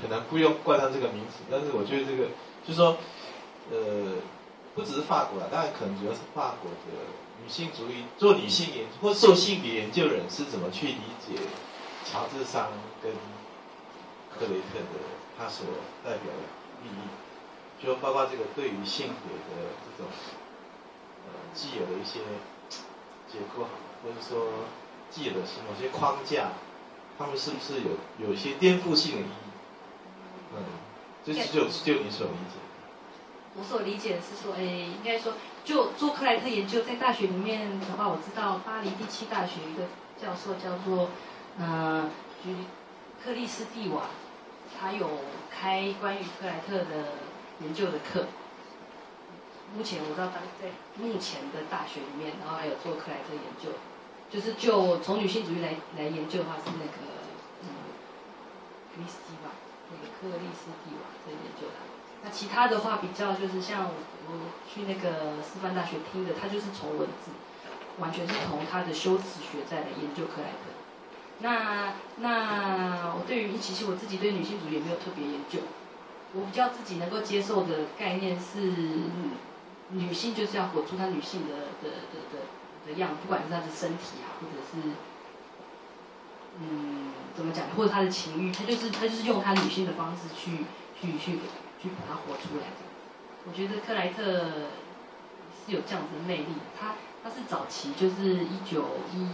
很难不用冠上这个名字。但是我觉得这个就是说，呃，不只是法国啦，当然可能主要是法国的女性主义做女性研或做性别研究人是怎么去理解乔治桑跟克雷特的他所代表的意义，就包括这个对于性别的这种呃既有的一些结构，或者说既有的某些框架。他们是不是有有一些颠覆性的意义？嗯，这是就就你所理解。我所理解的是说，哎，应该说，就做克莱特研究，在大学里面的话，我知道巴黎第七大学一个教授叫做，呃，克里斯蒂瓦，他有开关于克莱特的研究的课。目前我知道他在目前的大学里面，然后还有做克莱特研究。就是就从女性主义来来研究的话，是那个嗯，克里斯蒂吧，那个克里斯蒂瓦在研究它。那其他的话比较就是像我去那个师范大学听的，他就是从文字，完全是从他的修辞学在来研究克莱特。那那我对于其实我自己对女性主义也没有特别研究，我比较自己能够接受的概念是，女性就是要活出她女性的的的的。的样，不管是她的身体啊，或者是，讲，或者他的情欲，他就是他就是用他女性的方式去去去去把它活出来。我觉得克莱特是有这样子的魅力。他他是早期就是一九一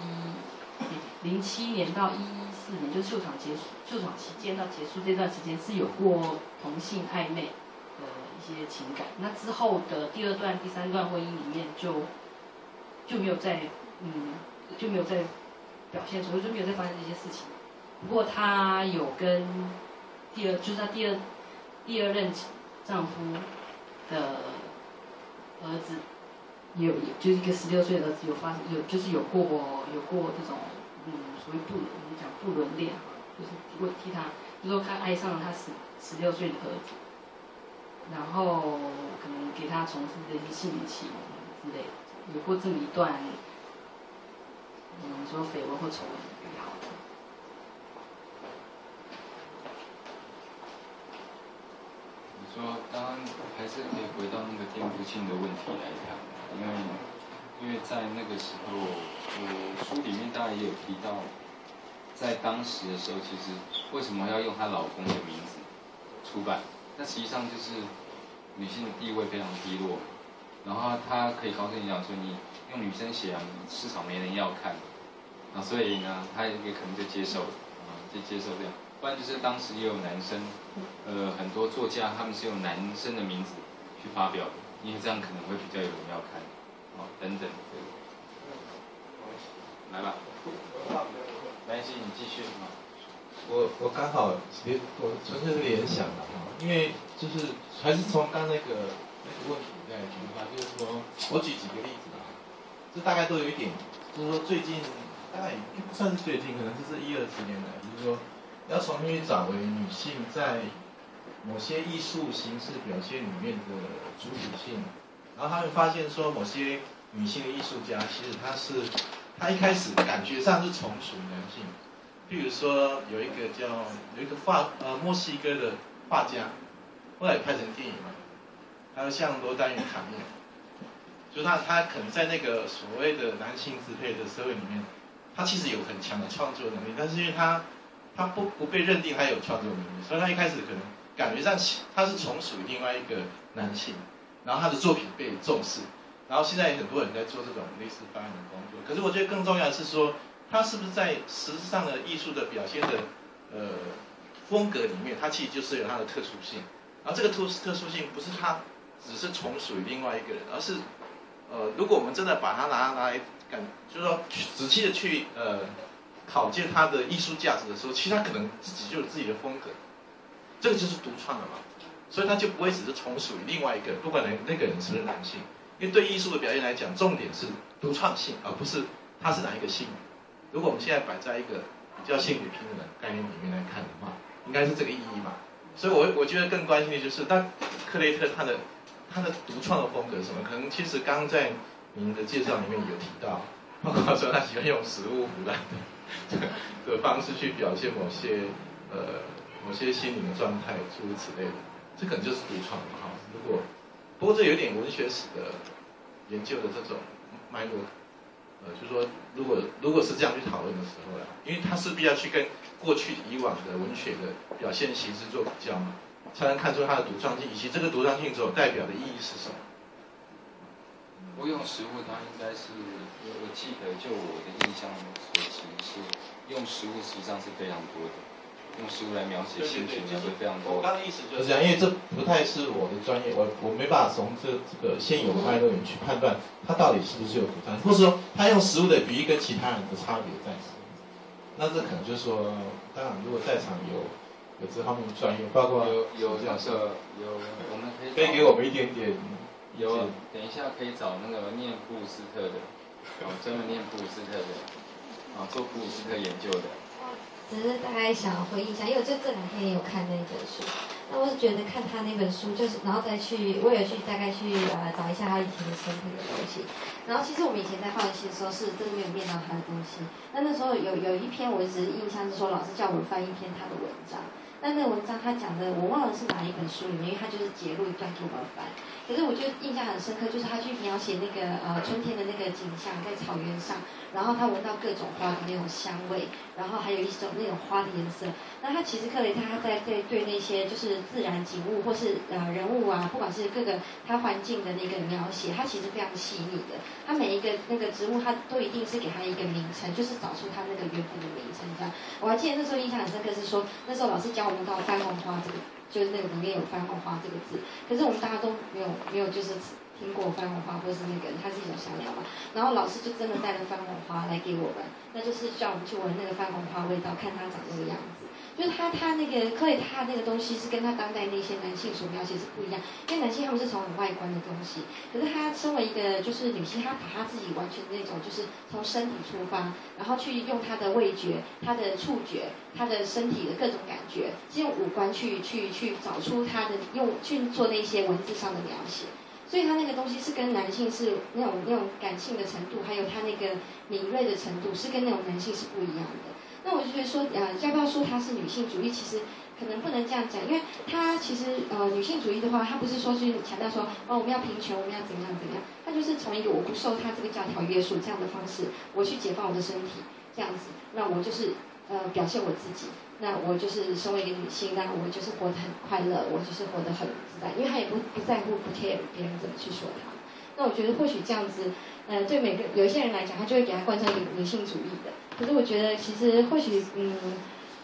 零七年到一四年，就是秀场结束秀场期间到结束这段时间是有过同性暧昧的一些情感。那之后的第二段、第三段婚姻里面就。就没有再，嗯，就没有再表现，所以就没有再发生这些事情。不过她有跟第二，就是她第二第二任丈夫的儿子，有就是一个十六岁的儿子有发生有就是有过有过这种嗯所谓不我们讲不伦恋，就是我替他，就说他爱上了他十十六岁的儿子，然后可能给他从事的一些性启蒙之类的。有过这么一段，嗯，说绯闻或丑闻比较好。你说，当还是可以回到那个颠覆性的问题来谈，因为，因为在那个时候，我，书里面当然也有提到，在当时的时候，其实为什么要用她老公的名字出版？那实际上就是女性的地位非常低落。然后她可以告诉你讲说，你用女生写啊，市场没人要看，啊，所以呢，她也可能就接受，啊，就接受这样。不然就是当时也有男生，呃，很多作家他们是用男生的名字去发表，因为这样可能会比较有人要看，哦，等等，对。来吧，没关系，你继续啊。我我刚好联，我纯粹是联想的哈，因为就是还是从刚那个那个问题。在举的话，就是说，我举几个例子啊，这大概都有一点，就是说最近，大概也不算是最近，可能就是一二十年来，就是说，要重新找回女性在某些艺术形式表现里面的主体性，然后他们发现说，某些女性的艺术家，其实她是，她一开始感觉上是从属男性，譬如说有一个叫有一个画呃墨西哥的画家，后来拍成电影嘛。还有像罗丹与卡缪，就他他可能在那个所谓的男性支配的社会里面，他其实有很强的创作能力，但是因为他他不不被认定他有创作能力，所以他一开始可能感觉上他是从属于另外一个男性，然后他的作品被重视，然后现在很多人在做这种类似方案的工作，可是我觉得更重要的是说，他是不是在实质上的艺术的表现的呃风格里面，他其实就是有他的特殊性，然后这个特特殊性不是他。只是从属于另外一个人，而是，呃，如果我们真的把它拿拿来感，就是说仔细的去呃考见他的艺术价值的时候，其实他可能自己就有自己的风格，这个就是独创的嘛，所以他就不会只是从属于另外一个，不管那那个人是不是男性，因为对艺术的表现来讲，重点是独创性，而不是他是哪一个性。如果我们现在摆在一个比较性别平等的概念里面来看的话，应该是这个意义嘛。所以，我我觉得更关心的就是，但克雷特他的。他的独创的风格是什么？可能其实刚在您的介绍里面有提到，包括说他喜欢用食物腐烂的 的方式去表现某些呃某些心灵的状态，诸如此类的，这可能就是独创嘛哈。如果不过这有点文学史的研究的这种脉络，呃，就是说如果如果是这样去讨论的时候啦，因为他势必要去跟过去以往的文学的表现形式做比较嘛，才能看出它的独创性以及这个独创性所代表的意义是什么。我用食物，它应该是我我记得，就我的印象所及是用食物，实际上是非常多的，用食物来描写心情也会非常多。我刚的意思就是这样，因为这不太是我的专业，我我没办法从这这个现有的脉络里去判断它到底是不是有独创，或者说他用食物的比喻跟其他人的差别在什么。那这可能就是说，当然如果在场有有这方面的专业，包括有有假设有我们可以可以给我们一点点。有，等一下可以找那个念布鲁斯特的，哦，专门念布鲁斯特的，啊，做布鲁斯特研究的。只是大概想回忆一下，因为我就这两天也有看那本书，那我是觉得看他那本书，就是然后再去，我也去大概去呃找一下他以前的生平的东西。然后其实我们以前在换系的时候是真的没有念到他的东西，那那时候有有一篇我一直印象是说老师叫我们翻一篇他的文章，那那文章他讲的我忘了是哪一本书里面，因为他就是截录一段给我们翻。可是我就印象很深刻，就是他去描写那个呃春天的那个景象，在草原上，然后他闻到各种花的那种香味，然后还有一种那种花的颜色。那他其实克雷他在对对那些就是自然景物或是呃人物啊，不管是各个他环境的那个描写，他其实非常细腻的。他每一个那个植物，他都一定是给他一个名称，就是找出他那个原本的名称这样。我还记得那时候印象很深刻是说，那时候老师教我们到番红花这个。就是那个里面有番红花这个字，可是我们大家都没有没有就是苹果番红花或者是那个它是一种香料嘛，然后老师就真的带了番红花来给我们，那就是叫我们去闻那个番红花味道，看它长那个样子。就是他他那个可以他那个东西是跟他当代那些男性所描写是不一样，因为男性他们是从很外观的东西，可是他身为一个就是女性，她把她自己完全那种就是从身体出发，然后去用她的味觉、她的触觉、她的身体的各种感觉，是用五官去去去找出她的用去做那些文字上的描写，所以他那个东西是跟男性是那种那种感性的程度，还有他那个敏锐的程度是跟那种男性是不一样的。那我就觉得说，呃，要不要说她是女性主义？其实可能不能这样讲，因为她其实呃，女性主义的话，它不是说去强调说，哦，我们要平权，我们要怎样怎样，她就是从一个我不受她这个教条约束这样的方式，我去解放我的身体，这样子，那我就是呃表现我自己，那我就是身为一个女性，那我就是活得很快乐，我就是活得很自在，因为他也不不在乎不 care 别人怎么去说他。那我觉得或许这样子，呃，对每个有一些人来讲，他就会给他冠上女女性主义的。可是我觉得，其实或许，嗯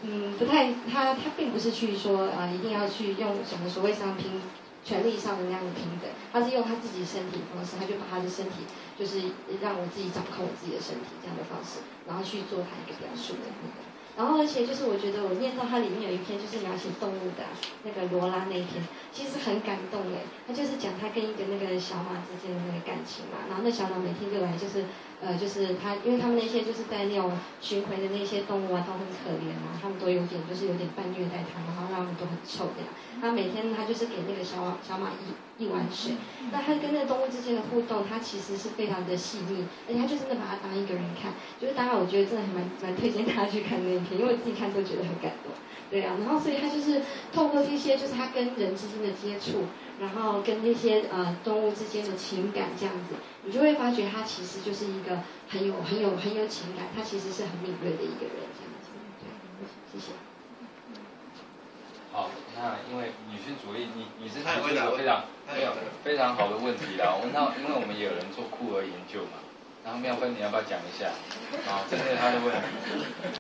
嗯，不太，他他并不是去说啊，一定要去用什么所谓上平权利上的那样的平等，他是用他自己身体的方式，他就把他的身体，就是让我自己掌控我自己的身体这样的方式，然后去做他一个表述的那个。然后，而且就是我觉得我念到它里面有一篇就是描写动物的那个罗拉那一篇，其实很感动诶。他就是讲他跟一个那个小马之间的那个感情嘛。然后那小马每天就来就是，呃，就是他，因为他们那些就是在那种巡回的那些动物啊，都很可怜啊，他们都有点就是有点半虐待他，然后让他们都很臭这样。他每天他就是给那个小马小马一一碗水，那他跟那个动物之间的互动，他其实是非常的细腻，而且他就真的把它当一个人看。就是当然，我觉得真的还蛮蛮推荐大家去看那一篇。因为我自己看都觉得很感动，对啊，然后所以他就是透过这些，就是他跟人之间的接触，然后跟那些呃动物之间的情感这样子，你就会发觉他其实就是一个很有很有很有情感，他其实是很敏锐的一个人这样子，对，谢谢。好，那因为女性主义，你你是提出了非常非常非常好的问题啦。我那因为我们也有人做酷儿研究嘛，然后妙芬你要不要讲一下？好，针对他的问题。